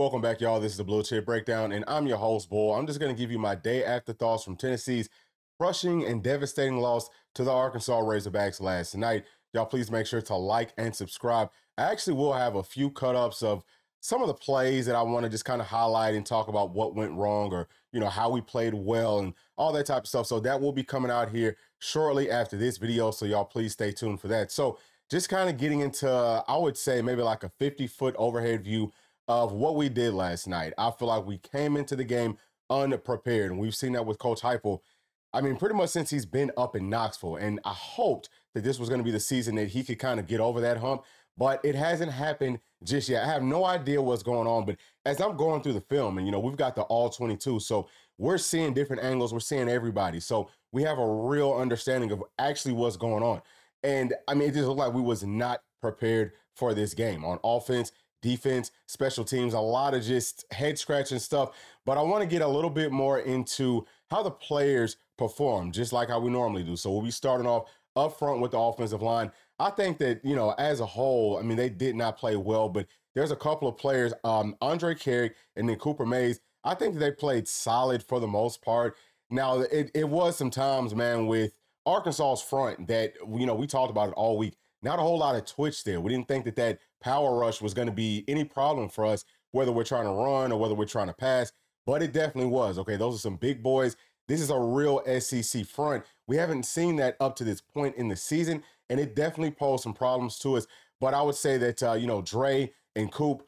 Welcome back, y'all. This is the Blue Chip Breakdown, and I'm your host, Bull. I'm just going to give you my day after thoughts from Tennessee's crushing and devastating loss to the Arkansas Razorbacks last night. Y'all, please make sure to like and subscribe. I actually will have a few cut ups of some of the plays that I want to just kind of highlight and talk about what went wrong or, you know, how we played well and all that type of stuff. So that will be coming out here shortly after this video. So y'all please stay tuned for that. So just kind of getting into, I would say maybe like a 50 foot overhead view of what we did last night. I feel like we came into the game unprepared, and we've seen that with Coach Heupel. I mean, pretty much since he's been up in Knoxville, and I hoped that this was going to be the season that he could kind of get over that hump, but it hasn't happened just yet. I have no idea what's going on, but as I'm going through the film, and you know, we've got the all 22, so we're seeing different angles, we're seeing everybody, so we have a real understanding of actually what's going on. And I mean, it just looked like we was not prepared for this game on offense defense, special teams, a lot of just head scratching stuff. But I want to get a little bit more into how the players perform, just like how we normally do. So we'll be starting off up front with the offensive line. I think that, you know, as a whole, I mean, they did not play well, but there's a couple of players, um, Andrej Karic and then Cooper Mays. I think they played solid for the most part. Now, it, it was some times, man, with Arkansas's front that, you know, we talked about it all week not a whole lot of twitch there. We didn't think that that power rush was going to be any problem for us, whether we're trying to run or whether we're trying to pass. But it definitely was. Okay, those are some big boys. This is a real SEC front. We haven't seen that up to this point in the season, and it definitely posed some problems to us. But I would say that uh, you know Dre and Coop,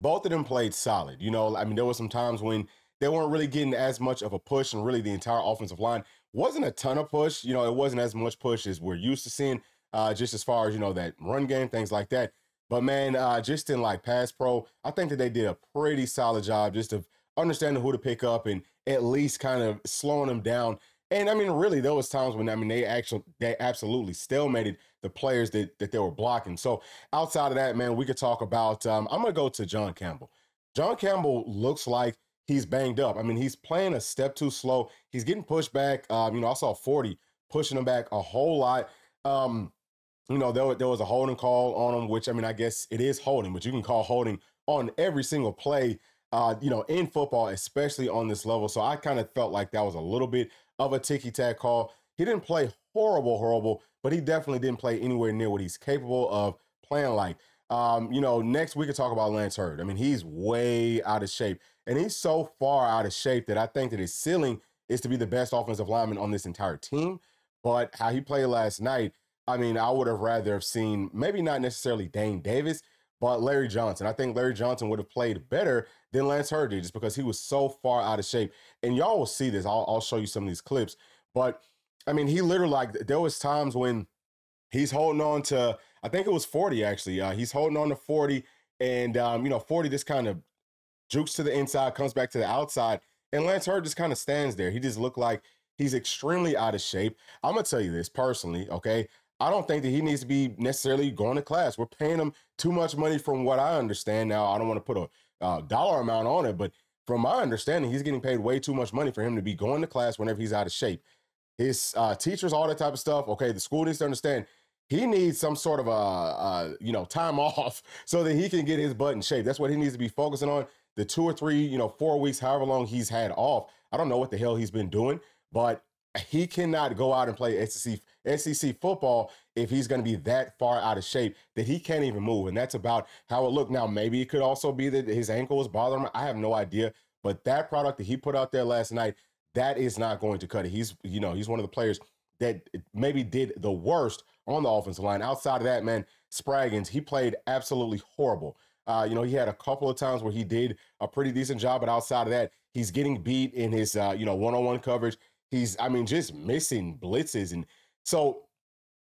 both of them played solid. You know, I mean, there were some times when they weren't really getting as much of a push, and really the entire offensive line wasn't a ton of push. You know, it wasn't as much push as we're used to seeing uh, just as far as, you know, that run game, things like that. But man, uh, just in like pass pro, I think that they did a pretty solid job just of understanding who to pick up and at least kind of slowing them down. And I mean, really, there was times when I mean they actually they absolutely stalemated the players that that they were blocking. So outside of that, man, we could talk about. Um, I'm gonna go to John Campbell. John Campbell looks like he's banged up. I mean, he's playing a step too slow. He's getting pushed back. Um, you know, I saw 40 pushing him back a whole lot. Um, you know, there, there was a holding call on him, which I mean, I guess it is holding, but you can call holding on every single play, uh, you know, in football, especially on this level. So I kind of felt like that was a little bit of a ticky tack call. He didn't play horrible, horrible, but he definitely didn't play anywhere near what he's capable of playing like. Um, you know, next we could talk about Lance Heard. I mean, he's way out of shape, and he's so far out of shape that I think that his ceiling is to be the best offensive lineman on this entire team. But how he played last night, I mean, I would have rather have seen maybe not necessarily Dayne Davis, but Larry Johnson. I think Larry Johnson would have played better than Lance Heard did just because he was so far out of shape. And y'all will see this. I'll, I'll show you some of these clips. But I mean, he literally like there was times when he's holding on to, I think it was 40 actually. Uh, he's holding on to 40, and um, you know, 40 just kind of jukes to the inside, comes back to the outside, and Lance Heard just kind of stands there. He just looked like he's extremely out of shape. I'm gonna tell you this personally, okay? I don't think that he needs to be necessarily going to class. We're paying him too much money from what I understand. Now, I don't want to put a uh, dollar amount on it, but from my understanding, he's getting paid way too much money for him to be going to class whenever he's out of shape. His uh, teachers, all that type of stuff. Okay, the school needs to understand he needs some sort of a, a, you know time off so that he can get his butt in shape. That's what he needs to be focusing on. The two or three, you know, four weeks, however long he's had off. I don't know what the hell he's been doing, but he cannot go out and play SEC SEC football if he's going to be that far out of shape that he can't even move. And that's about how it looked. Now, maybe it could also be that his ankle was bothering him. I have no idea. But that product that he put out there last night, that is not going to cut it. He's, you know, he's one of the players that maybe did the worst on the offensive line. Outside of that, man, Spraggins, he played absolutely horrible. Uh, you know, he had a couple of times where he did a pretty decent job, but outside of that, he's getting beat in his, uh, you know, one-on-one coverage. He's, I mean, just missing blitzes. And so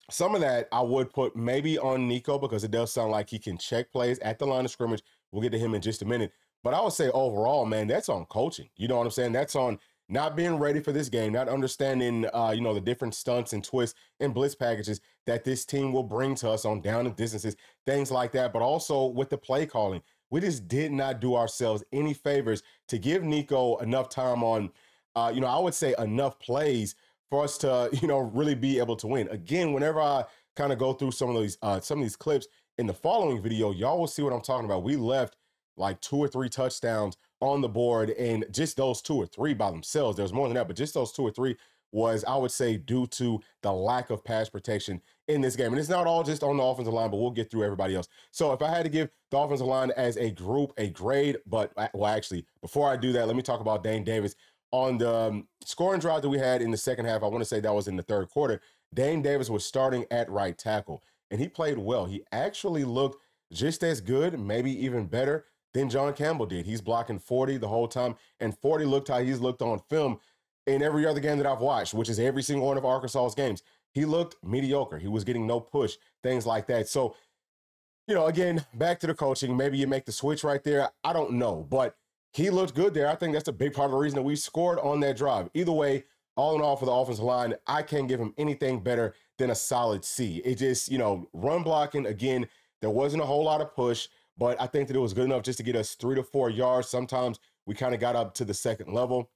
some of that I would put maybe on Nico because it does sound like he can check plays at the line of scrimmage. We'll get to him in just a minute. But I would say overall, man, that's on coaching. You know what I'm saying? That's on not being ready for this game, not understanding, uh, you know, the different stunts and twists and blitz packages that this team will bring to us on down and distances, things like that. But also with the play calling, we just did not do ourselves any favors to give Nico enough time on uh, you know, I would say enough plays for us to, you know, really be able to win. Again, whenever I kind of go through some of these uh, some of these clips in the following video, y'all will see what I'm talking about. We left like two or three touchdowns on the board, and just those two or three by themselves. There's more than that, but just those two or three was, I would say, due to the lack of pass protection in this game. And it's not all just on the offensive line, but we'll get through everybody else. So if I had to give the offensive line as a group a grade, but well, actually, before I do that, let me talk about Dayne Davis. On the um, scoring drive that we had in the second half, I want to say that was in the third quarter. Dayne Davis was starting at right tackle, and he played well. He actually looked just as good, maybe even better than John Campbell did. He's blocking 40 the whole time, and 40 looked how he's looked on film in every other game that I've watched, which is every single one of Arkansas's games. He looked mediocre. He was getting no push, things like that. So, you know, again, back to the coaching. Maybe you make the switch right there. I don't know, but he looked good there. I think that's a big part of the reason that we scored on that drive. Either way, all in all, for the offensive line, I can't give him anything better than a solid C. It just, you know, run blocking, again, there wasn't a whole lot of push, but I think that it was good enough just to get us three to four yards. Sometimes we kind of got up to the second level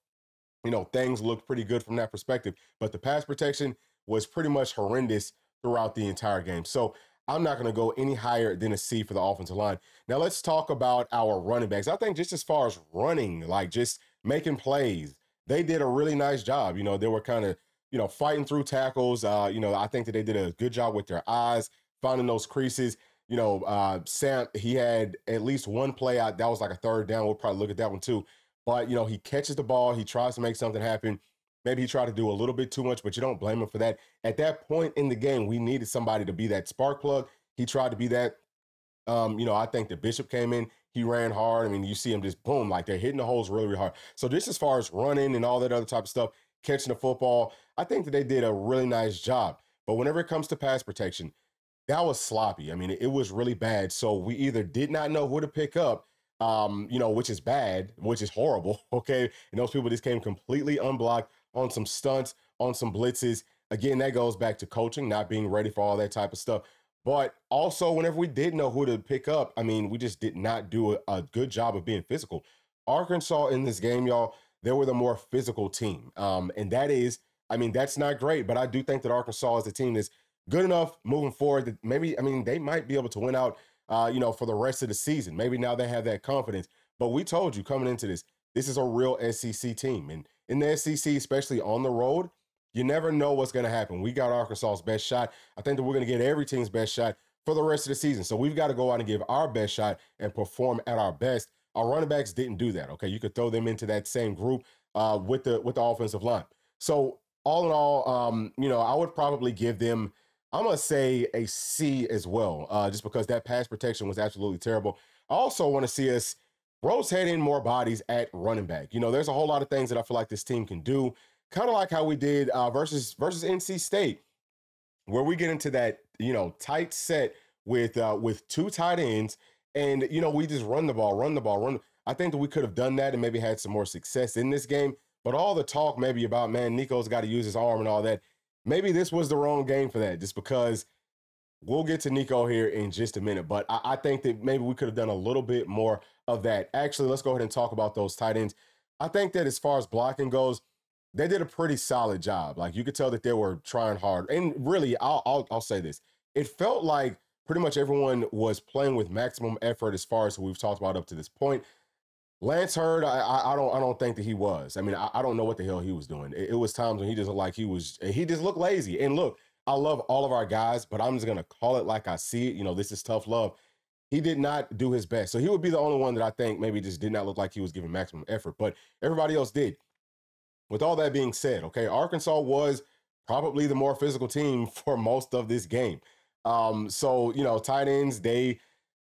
you know, things looked pretty good from that perspective. But the pass protection was pretty much horrendous throughout the entire game. So I'm not going to go any higher than a C for the offensive line. Now let's talk about our running backs. I think just as far as running, like just making plays, they did a really nice job. You know, they were kind of, you know, fighting through tackles. Uh, you know, I think that they did a good job with their eyes, finding those creases. You know, uh, Sam, he had at least one play out. That was like a third down. We'll probably look at that one too. But, you know, he catches the ball, he tries to make something happen. Maybe he tried to do a little bit too much, but you don't blame him for that. At that point in the game, we needed somebody to be that spark plug. He tried to be that. Um, you know, I think the Bishop came in, he ran hard. I mean, you see him just boom, like they're hitting the holes really, really hard. So just as far as running and all that other type of stuff, catching the football, I think that they did a really nice job. But whenever it comes to pass protection, that was sloppy. I mean, it was really bad. So we either did not know who to pick up um, you know, which is bad, which is horrible. Okay. And those people just came completely unblocked on some stunts, on some blitzes. Again, that goes back to coaching, not being ready for all that type of stuff. But also, whenever we did know who to pick up, I mean, we just did not do a, a good job of being physical. Arkansas in this game, y'all, they were the more physical team. Um, and that is, I mean, that's not great, but I do think that Arkansas is a team that's good enough moving forward that maybe, I mean, they might be able to win out uh, you know, for the rest of the season. Maybe now they have that confidence. But we told you coming into this, this is a real SEC team. And in the SEC, especially on the road, you never know what's going to happen. We got Arkansas's best shot. I think that we're going to get every team's best shot for the rest of the season. So we've got to go out and give our best shot and perform at our best. Our running backs didn't do that. Okay, you could throw them into that same group uh, with the with the offensive line. So all in all, um, you know, I would probably give them I'm gonna say a C as well, uh, just because that pass protection was absolutely terrible. I also want to see us rotate in more bodies at running back. You know, there's a whole lot of things that I feel like this team can do, kind of like how we did uh, versus versus NC State, where we get into that you know tight set with uh, with two tight ends, and you know we just run the ball, run the ball, run. I think that we could have done that and maybe had some more success in this game. But all the talk maybe about man, Nico's got to use his arm and all that maybe this was the wrong game for that, just because we'll get to Nico here in just a minute. But I, I think that maybe we could have done a little bit more of that. Actually, let's go ahead and talk about those tight ends. I think that as far as blocking goes, they did a pretty solid job. Like you could tell that they were trying hard. And really, I'll, I'll, I'll say this: it felt like pretty much everyone was playing with maximum effort as far as we've talked about up to this point. Lance Heard, I, I don't I don't think that he was. I mean, I, I don't know what the hell he was doing. It, it, was times when he just looked like he was he just looked lazy. And look, I love all of our guys, but I'm just gonna call it like I see it. You know, this is tough love. He did not do his best. So he would be the only one that I think maybe just did not look like he was giving maximum effort, but everybody else did. With all that being said, okay, Arkansas was probably the more physical team for most of this game. Um, so you know, tight ends, they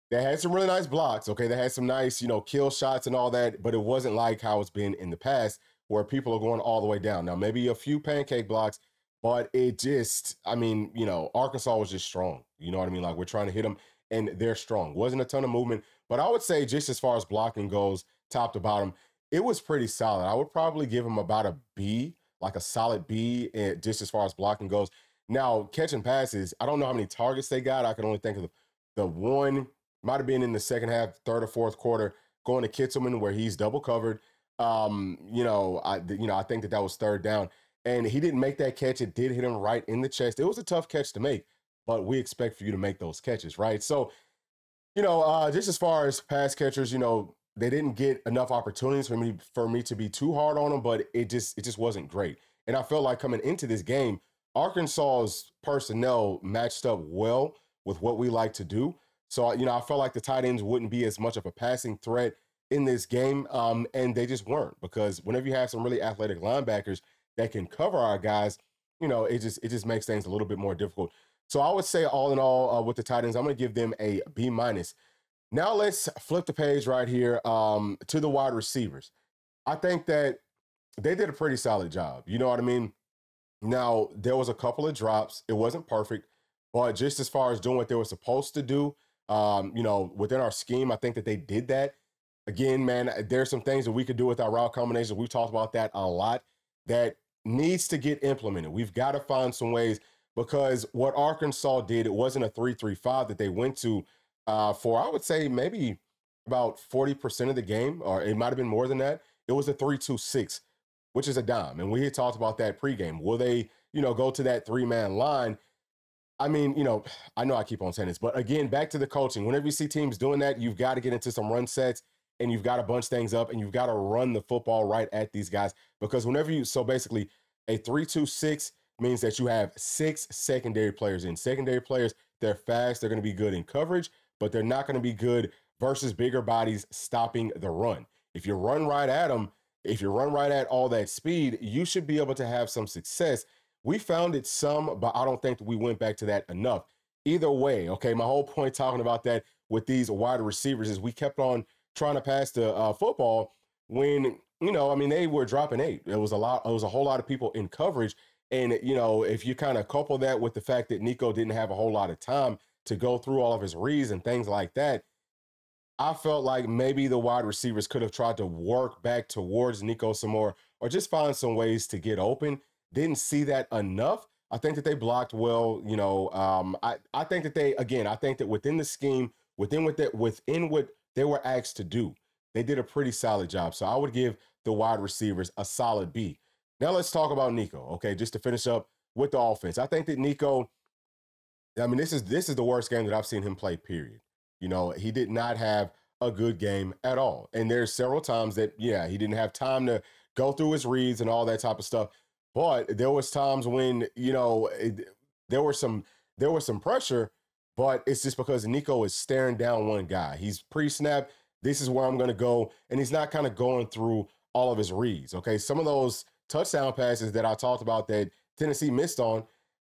they had some really nice blocks. Okay, they had some nice, you know, kill shots and all that, but it wasn't like how it's been in the past where people are going all the way down. Now, maybe a few pancake blocks, but it just, I mean, you know, Arkansas was just strong. You know what I mean? Like we're trying to hit them and they're strong. Wasn't a ton of movement, but I would say just as far as blocking goes, top to bottom, it was pretty solid. I would probably give him about a B, like a solid B, and eh, just as far as blocking goes. Now, catching passes, I don't know how many targets they got. I can only think of the, the one might have been in the second half, third or fourth quarter, going to Kitselman where he's double covered. Um, you know, I you know I think that that was third down, and he didn't make that catch. It did hit him right in the chest. It was a tough catch to make, but we expect for you to make those catches, right? So, you know, uh, just as far as pass catchers, you know, they didn't get enough opportunities for me for me to be too hard on them, but it just it just wasn't great. And I felt like coming into this game, Arkansas's personnel matched up well with what we like to do. So you know, I felt like the tight ends wouldn't be as much of a passing threat in this game, um, and they just weren't because whenever you have some really athletic linebackers that can cover our guys, you know, it just it just makes things a little bit more difficult. So I would say, all in all, uh, with the tight ends, I'm going to give them a B minus. Now let's flip the page right here um, to the wide receivers. I think that they did a pretty solid job. You know what I mean? Now there was a couple of drops. It wasn't perfect, but just as far as doing what they were supposed to do, um, you know, within our scheme, I think that they did that. Again, man, there's some things that we could do with our route combinations. We've talked about that a lot. That needs to get implemented. We've got to find some ways because what Arkansas did, it wasn't a three-three-five that they went to uh, for, I would say, maybe about 40% of the game, or it might have been more than that. It was a three-two-six, which is a dime. And we had talked about that pregame. Will they, you know, go to that three man line? I mean, you know, I know I keep on saying this, but again, back to the coaching. Whenever you see teams doing that, you've got to get into some run sets and you've got to bunch things up and you've got to run the football right at these guys because whenever you, so basically a three-two-six means that you have six secondary players in. Secondary players, they're fast, they're going to be good in coverage, but they're not going to be good versus bigger bodies stopping the run. If you run right at them, if you run right at all that speed, you should be able to have some success. We found it some, but I don't think we went back to that enough. Either way, okay, my whole point talking about that with these wide receivers is we kept on trying to pass the uh, football when you know, I mean, they were dropping eight. It was a lot. It was a whole lot of people in coverage, and you know, if you kind of couple that with the fact that Nico didn't have a whole lot of time to go through all of his reads and things like that, I felt like maybe the wide receivers could have tried to work back towards Nico some more, or just find some ways to get open. Didn't see that enough. I think that they blocked well. You know, um, I I think that they again, I think that within the scheme, within what that within what they were asked to do, they did a pretty solid job. So I would give the wide receivers a solid B. Now let's talk about Nico. Okay, just to finish up with the offense, I think that Nico. I mean, this is this is the worst game that I've seen him play. Period. You know, he did not have a good game at all. And there's several times that, yeah, he didn't have time to go through his reads and all that type of stuff. But there was times when, you know, it, there were some there was some pressure, but it's just because Nico is staring down one guy. He's pre-snap. This is where I'm going to go, and he's not kind of going through all of his reads. Okay, some of those touchdown passes that I talked about that Tennessee missed on,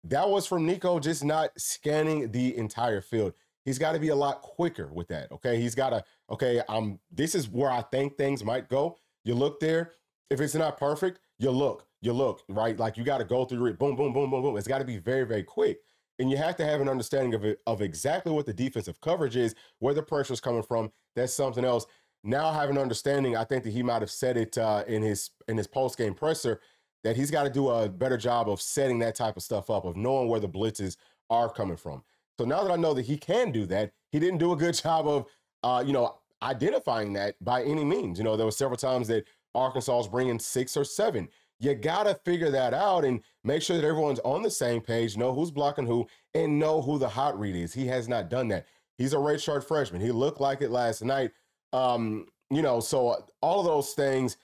that was from Nico just not scanning the entire field he's got to be a lot quicker with that. Okay. He's got to, okay, um, this is where I think things might go. You look there. If it's not perfect, you look, you look, right? Like you got to go through it. Boom, boom, boom, boom, boom. It's got to be very, very quick. And you have to have an understanding of it, of exactly what the defensive coverage is, where the pressure is coming from. That's something else. Now I have an understanding. I think that he might have said it uh, in his in his post game presser that he's got to do a better job of setting that type of stuff up, of knowing where the blitzes are coming from. So now that I know that he can do that, he didn't do a good job of, uh, you know, identifying that by any means. You know, there were several times that Arkansas was bringing six or seven. You got to figure that out and make sure that everyone's on the same page, know who's blocking who, and know who the hot read is. He has not done that. He's a redshirt freshman. He looked like it last night. Um, you know, so all of those things,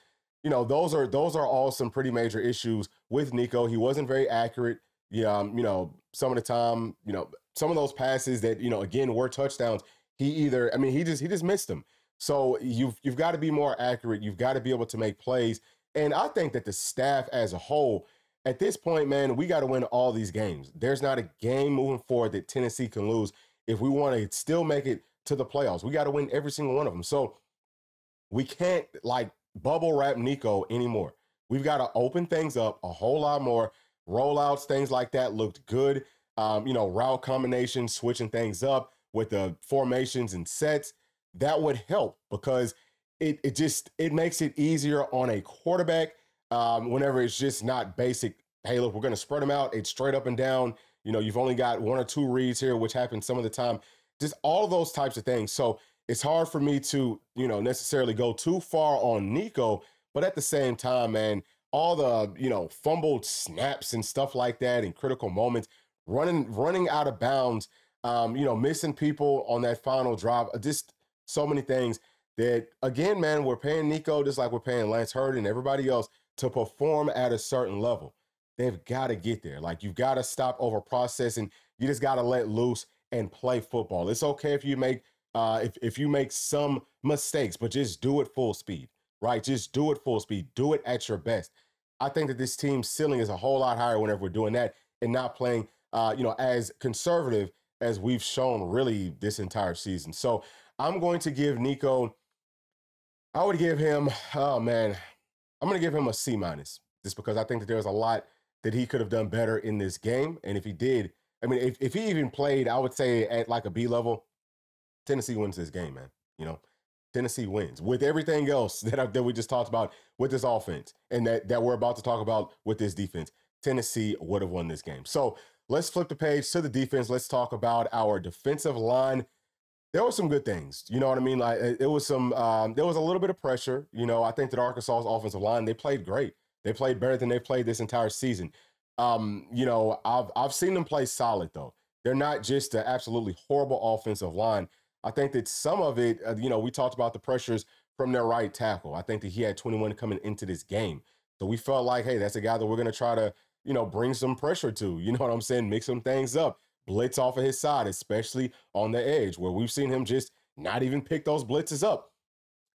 you know, those are those are all some pretty major issues with Nico. He wasn't very accurate. Yeah, um, you know, some of the time, you know, some of those passes that you know again were touchdowns he either i mean he just he just missed them so you've you've got to be more accurate you've got to be able to make plays and i think that the staff as a whole at this point man we got to win all these games there's not a game moving forward that tennessee can lose if we want to still make it to the playoffs we got to win every single one of them so we can't like bubble wrap nico anymore we've got to open things up a whole lot more rollouts things like that looked good um, you know, route combinations, switching things up with the formations and sets, that would help because it it just it makes it easier on a quarterback um, whenever it's just not basic. Hey, look, we're going to spread them out. It's straight up and down. You know, you've only got one or two reads here, which happens some of the time. Just all those types of things. So it's hard for me to, you know, necessarily go too far on Nico, but at the same time, man, all the, you know, fumbled snaps and stuff like that and critical moments running running out of bounds Um, you know, missing people on that final drive, uh, just so many things that again, man, we're paying Nico just like we're paying Lance Heard and everybody else to perform at a certain level. They've got to get there. Like you've got to stop over processing. You just got to let loose and play football. It's okay if you make uh, if if you make some mistakes, but just do it full speed, right? Just do it full speed. Do it at your best. I think that this team's ceiling is a whole lot higher whenever we're doing that and not playing, uh, you know, as conservative as we've shown really this entire season. So I'm going to give Nico. I would give him. Oh man, I'm going to give him a C minus just because I think that there's a lot that he could have done better in this game, and if he did, I mean, if, if he even played, I would say at like a B level, Tennessee wins this game, man. You know, Tennessee wins with everything else that I, that we just talked about with this offense and that that we're about to talk about with this defense. Tennessee would have won this game. So let's flip the page to the defense. Let's talk about our defensive line. There were some good things, you know what I mean. Like it was some, um, there was a little bit of pressure. You know, I think that Arkansas's offensive line they played great. They played better than they played this entire season. Um, you know, I've I've seen them play solid though. They're not just an absolutely horrible offensive line. I think that some of it, uh, you know, we talked about the pressures from their right tackle. I think that he had 21 coming into this game. So we felt like, hey, that's a guy that we're going to try to, you know, bring some pressure to. You know what I'm saying? Mix some things up, blitz off of his side, especially on the edge, where we've seen him just not even pick those blitzes up.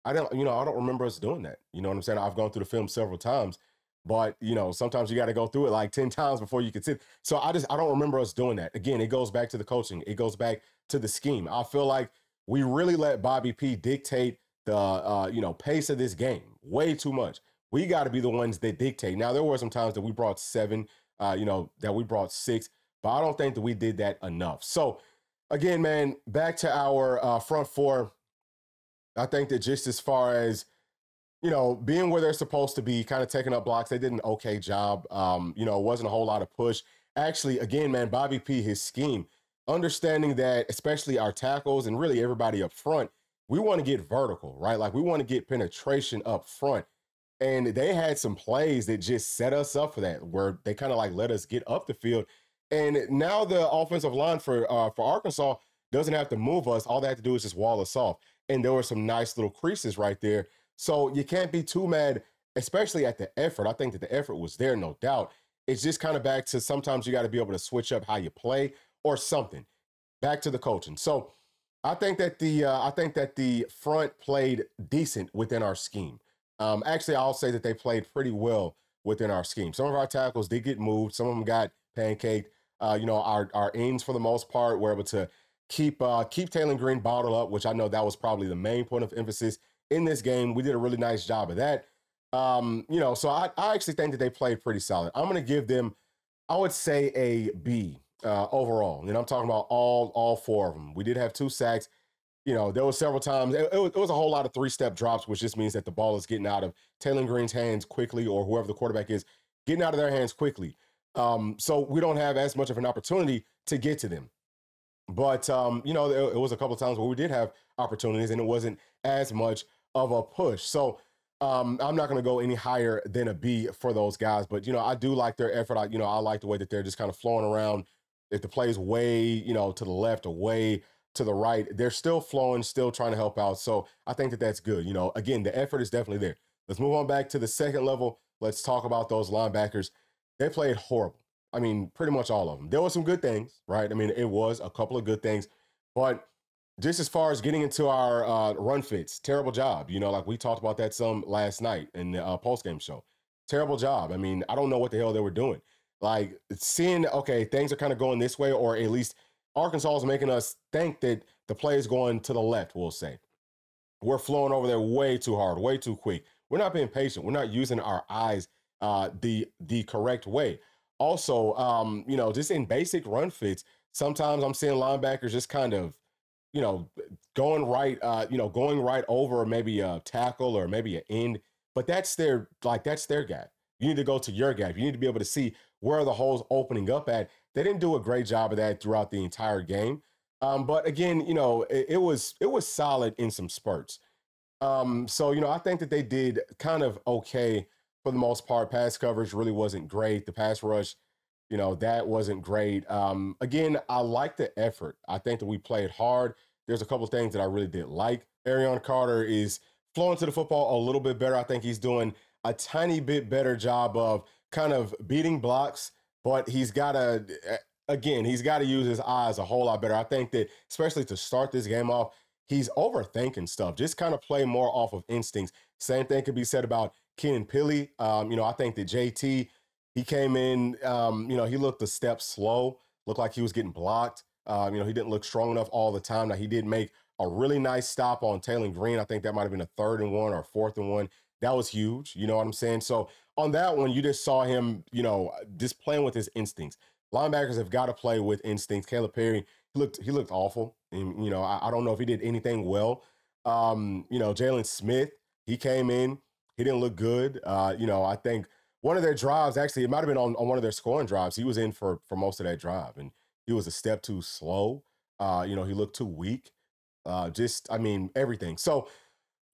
I don't, you know, I don't remember us doing that. You know what I'm saying? I've gone through the film several times, but you know, sometimes you got to go through it like 10 times before you can sit. So I just I don't remember us doing that. Again, it goes back to the coaching. It goes back to the scheme. I feel like we really let Bobby P dictate the uh, you know pace of this game way too much. We got to be the ones that dictate. Now there were some times that we brought seven, uh, you know, that we brought six, but I don't think that we did that enough. So again, man, back to our uh, front four. I think that just as far as you know, being where they're supposed to be, kind of taking up blocks, they did an okay job. Um, you know, it wasn't a whole lot of push. Actually, again, man, Bobby P, his scheme, understanding that, especially our tackles and really everybody up front, we want to get vertical, right? Like we want to get penetration up front. And they had some plays that just set us up for that, where they kind of like let us get up the field. And now the offensive line for uh, for Arkansas doesn't have to move us. All they have to do is just wall us off. And there were some nice little creases right there so you can't be too mad, especially at the effort. I think that the effort was there, no doubt. It's just kind of back to sometimes you got to be able to switch up how you play or something. Back to the coaching. So I think that the uh, I think that the front played decent within our scheme. Um, actually, I'll say that they played pretty well within our scheme. Some of our tackles did get moved. Some of them got pancaked. Uh, you know, our our ends for the most part were able to keep uh, keep Taylen Green bottled up, which I know that was probably the main point of emphasis in this game. We did a really nice job of that. Um, you know, so I, I actually think that they played pretty solid. I'm going to give them, I would say a B uh, overall. And I'm talking about all all four of them. We did have two sacks. You know, there was several times. It, it, was, it was, a whole lot of three step drops, which just means that the ball is getting out of Taylen Green's hands quickly, or whoever the quarterback is, getting out of their hands quickly. Um, so we don't have as much of an opportunity to get to them. But um, you know, it, it was a couple times where we did have opportunities, and it wasn't as much of a push. So um, I'm not going to go any higher than a B for those guys, but you know, I do like their effort. I, you know, I like the way that they're just kind of flowing around. If the play's way, you know, to the left or way to the right, they're still flowing, still trying to help out. So I think that that's good. You know, again, the effort is definitely there. Let's move on back to the second level. Let's talk about those linebackers. They played horrible. I mean, pretty much all of them. There were some good things, right? I mean, it was a couple of good things, but just as far as getting into our uh, run fits, terrible job. You know, like we talked about that some last night in the uh, post game show. Terrible job. I mean, I don't know what the hell they were doing. Like seeing, okay, things are kind of going this way, or at least Arkansas is making us think that the play is going to the left. We'll say we're flowing over there way too hard, way too quick. We're not being patient. We're not using our eyes uh, the the correct way. Also, um, you know, just in basic run fits, sometimes I'm seeing linebackers just kind of you know, going right, uh, you know, going right over maybe a tackle or maybe an end. But that's their like that's their gap. You need to go to your gap. You need to be able to see where the holes opening up at. They didn't do a great job of that throughout the entire game. Um, but again, you know, it, it, was it was solid in some spurts. Um, so you know, I think that they did kind of okay for the most part. Pass coverage really wasn't great. The pass rush you know, that wasn't great. Um, again, I like the effort. I think that we played hard. There's a couple things that I really did like. Arion Carter is flowing to the football a little bit better. I think he's doing a tiny bit better job of kind of beating blocks, but he's got to, again, he's got to use his eyes a whole lot better. I think that, especially to start this game off, he's overthinking stuff. Just kind of play more off of instincts. Same thing could be said about Keenan Pili. Um, you know, I think that JT, he came in, um, you know, he looked a step slow, looked like he was getting blocked. Um, you know, he didn't look strong enough all the time. Now, he did make a really nice stop on Taylen Green. I think that might have been a third and one or fourth and one. That was huge. You know what I'm saying? So on that one, you just saw him, you know, just playing with his instincts. Linebackers have got to play with instincts. Kalib Perry, he looked he looked awful. And, you know, I, I don't know if he did anything well. Um, you know, Jalen Smith, he came in, he didn't look good. Uh, you know, I think one of their drives, actually, it might have been on, on one of their scoring drives. He was in for for most of that drive, and he was a step too slow. Uh, you know, he looked too weak. Uh, just, I mean, everything. So,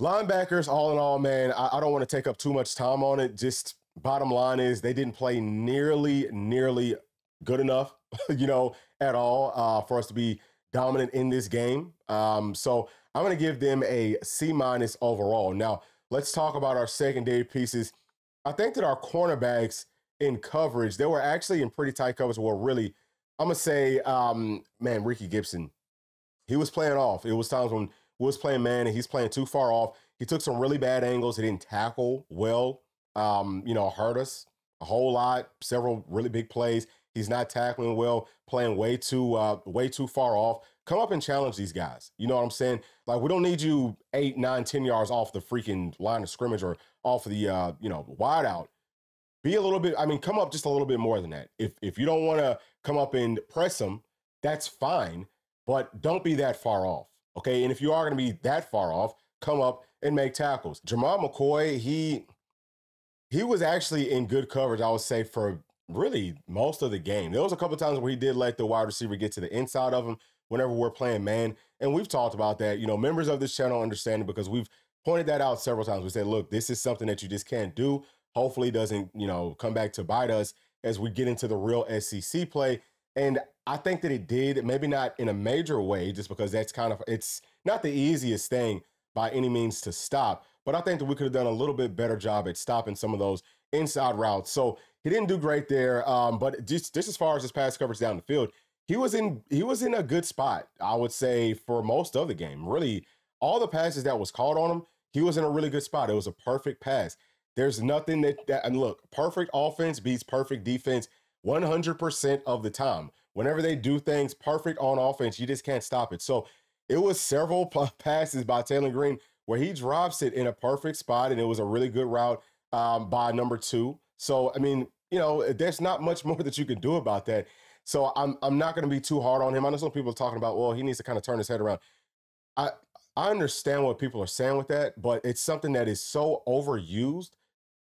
linebackers, all in all, man, I, I don't want to take up too much time on it. Just bottom line is they didn't play nearly, nearly good enough, you know, at all uh, for us to be dominant in this game. Um, so I'm going to give them a C minus overall. Now, let's talk about our secondary pieces. I think that our cornerbacks in coverage, they were actually in pretty tight coverage. Were really, I'm gonna say, um, man, Rickey Gibson, he was playing off. It was times when he was playing man and he's playing too far off. He took some really bad angles. He didn't tackle well. Um, you know, hurt us a whole lot. Several really big plays. He's not tackling well, playing way too uh, way too far off. Come up and challenge these guys. You know what I'm saying? Like we don't need you eight, nine, ten yards off the freaking line of scrimmage or off the uh, you know wide out. Be a little bit. I mean, come up just a little bit more than that. If if you don't want to come up and press them, that's fine. But don't be that far off. Okay. And if you are going to be that far off, come up and make tackles. Jermod McCoy, he he was actually in good coverage, I would say, for really most of the game. There was a couple times where he did let the wide receiver get to the inside of him whenever we're playing man. And we've talked about that. You know, members of this channel understand it because we've pointed that out several times. We said, look, this is something that you just can't do. Hopefully doesn't, you know, come back to bite us as we get into the real SEC play. And I think that it did, maybe not in a major way, just because that's kind of it's not the easiest thing by any means to stop. But I think that we could have done a little bit better job at stopping some of those inside routes. So he didn't do great there. Um, but just just as far as his pass coverage down the field, he was in he was in a good spot, I would say, for most of the game. Really, all the passes that was called on him, he was in a really good spot. It was a perfect pass. There's nothing that, that and look, perfect offense beats perfect defense 100% of the time. Whenever they do things perfect on offense, you just can't stop it. So it was several passes by Taylen Green where he drops it in a perfect spot, and it was a really good route um, by number two. So I mean, you know, there's not much more that you can do about that. So I'm I'm not going to be too hard on him. I know some people are talking about, well, he needs to kind of turn his head around. I I understand what people are saying with that, but it's something that is so overused.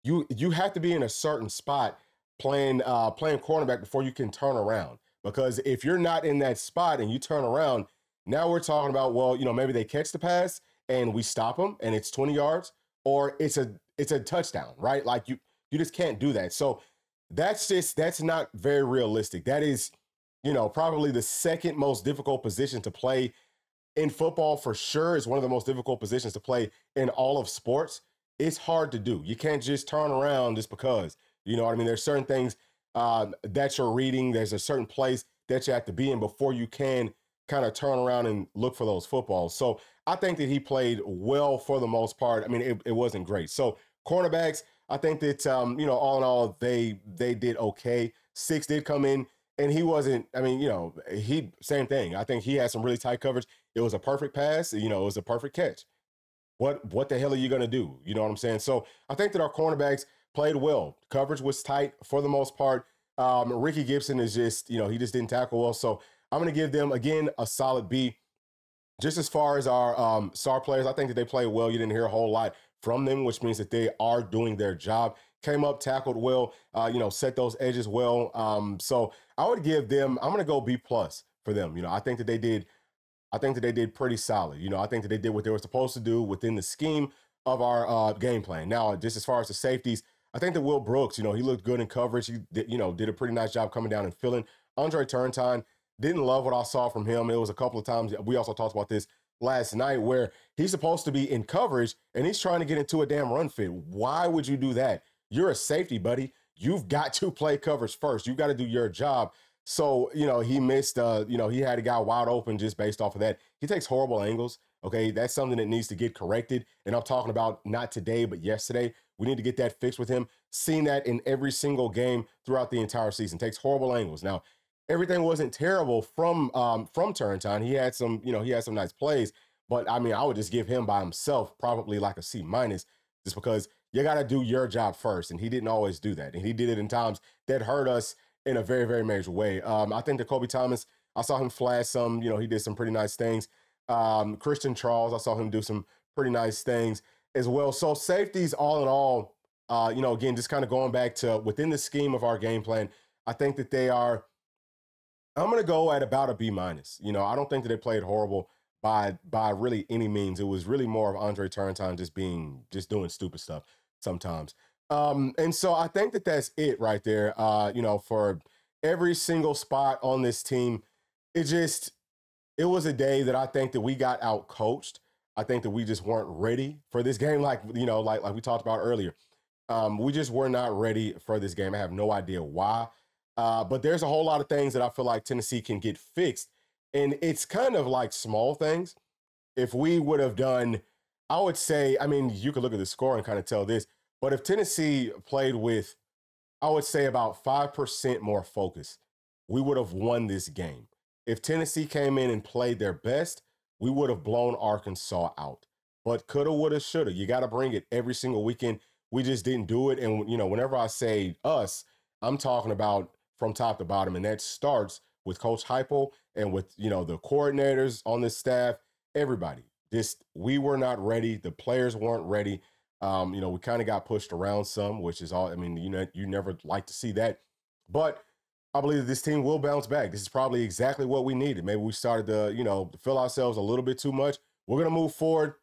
You you have to be in a certain spot playing uh playing cornerback before you can turn around. Because if you're not in that spot and you turn around, now we're talking about, well, you know, maybe they catch the pass and we stop them and it's 20 yards, or it's a it's a touchdown, right? Like you you just can't do that. So that's just that's not very realistic. That is, you know, probably the second most difficult position to play in football for sure. Is one of the most difficult positions to play in all of sports. It's hard to do. You can't just turn around just because. You know what I mean? There's certain things uh, that you're reading. There's a certain place that you have to be in before you can kind of turn around and look for those footballs. So I think that he played well for the most part. I mean, it, it wasn't great. So cornerbacks, I think that um, you know, all in all, they they did okay. Six did come in, and he wasn't. I mean, you know, he same thing. I think he had some really tight coverage. It was a perfect pass. You know, it was a perfect catch. What what the hell are you gonna do? You know what I'm saying? So I think that our cornerbacks played well. Coverage was tight for the most part. Um, Rickey Gibson is just, you know, he just didn't tackle well. So I'm to give them, again, a solid B. Just as far as our um, star players, I think that they played well. You didn't hear a whole lot from them, which means that they are doing their job. Came up, tackled well, uh, you know, set those edges well. Um, so I would give them, I'm going to go B plus for them. You know, I think that they did, I think that they did pretty solid. You know, I think that they did what they were supposed to do within the scheme of our uh, game plan. Now, just as far as the safeties, I think that Will Brooks, you know, he looked good in coverage. He did, you know, did a pretty nice job coming down and filling. Andre Turrentine, didn't love what I saw from him. It was a couple of times. We also talked about this last night where he's supposed to be in coverage and he's trying to get into a damn run fit. Why would you do that? You're a safety, buddy. You've got to play coverage first. You've got to do your job. So, you know, he missed, uh, you know, he had a guy wide open just based off of that. He takes horrible angles. Okay. That's something that needs to get corrected. And I'm talking about not today, but yesterday. We need to get that fixed with him. Seen that in every single game throughout the entire season. Takes horrible angles. Now, everything wasn't terrible from um, from Turrentine. He had some, you know, he had some nice plays. But I mean, I would just give him by himself probably like a C minus, just because you got to do your job first, and he didn't always do that, and he did it in times that hurt us in a very very major way. Um, I think that Kobe Thomas, I saw him flash some, you know, he did some pretty nice things. Um, Christian Charles, I saw him do some pretty nice things as well. So safeties, all in all, uh, you know, again, just kind of going back to within the scheme of our game plan, I think that they are. I'm going to go at about a B minus. You know, I don't think that they played horrible by by really any means. It was really more of Andre Turrentine just being just doing stupid stuff sometimes. Um, and so I think that that's it right there. Uh, you know, for every single spot on this team, it just it was a day that I think that we got out coached. I think that we just weren't ready for this game. Like you know, like like we talked about earlier, um, we just were not ready for this game. I have no idea why. Uh, but there's a whole lot of things that I feel like Tennessee can get fixed and it's kind of like small things. If we would have done, I would say, I mean, you could look at the score and kind of tell this, but if Tennessee played with, I would say about 5% more focus, we would have won this game. If Tennessee came in and played their best, we would have blown Arkansas out. But coulda, woulda, shoulda. You got to bring it every single weekend. We just didn't do it. And, you know, whenever I say us, I'm talking about from top to bottom. And that starts with Coach Heupel and with you know the coordinators on the staff, everybody. Just we were not ready. The players weren't ready. Um, you know, we kind of got pushed around some, which is all. I mean, you know, you never like to see that, but I believe that this team will bounce back. This is probably exactly what we needed. Maybe we started to, you know, fill ourselves a little bit too much. We're gonna move forward.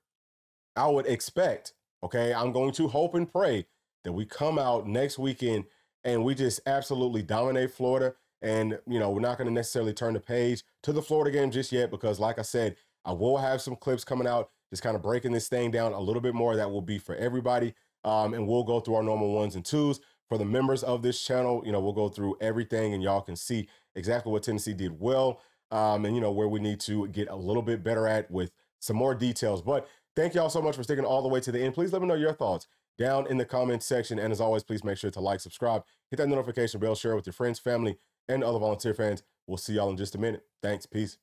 I would expect. Okay, I'm going to hope and pray that we come out next weekend and we just absolutely dominate Florida. And, you know, we're not going to necessarily turn the page to the Florida game just yet because, like I said, I will have some clips coming out just kind of breaking this thing down a little bit more. That will be for everybody. Um, and we'll go through our normal ones and twos. For the members of this channel, you know, we'll go through everything and y'all can see exactly what Tennessee did well um, and, you know, where we need to get a little bit better at with some more details. But thank y'all so much for sticking all the way to the end. Please let me know your thoughts down in the comments section. And as always, please make sure to like, subscribe, hit that notification bell, share with your friends, family, and other volunteer fans. We'll see y'all in just a minute. Thanks. Peace.